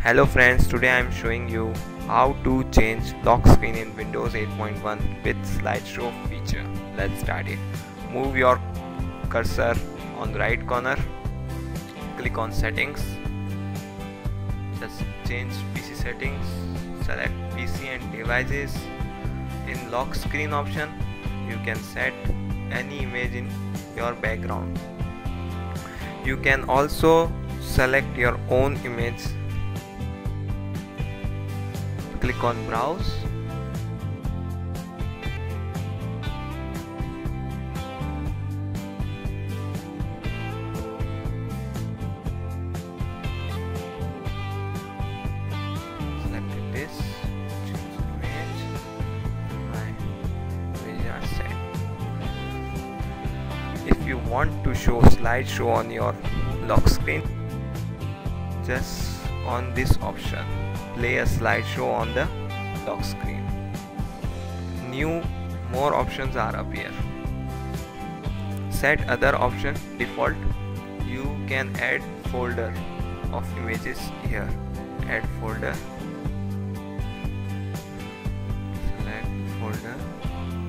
Hello friends, today I am showing you how to change lock screen in Windows 8.1 with slideshow feature. Let's start it. Move your cursor on the right corner, click on settings, just change PC settings, select PC and devices. In lock screen option, you can set any image in your background. You can also select your own image click on browse you want to show slideshow on your lock screen just on this option. Play a slideshow on the lock screen. New more options are here set other option default. You can add folder of images here. Add folder. Select folder.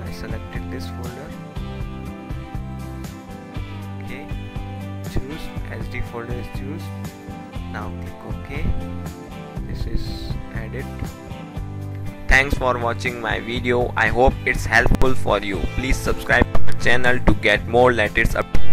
I selected this folder SD folder is choose now click OK. This is added. Thanks for watching my video. I hope it's helpful for you. Please subscribe to our channel to get more latest updates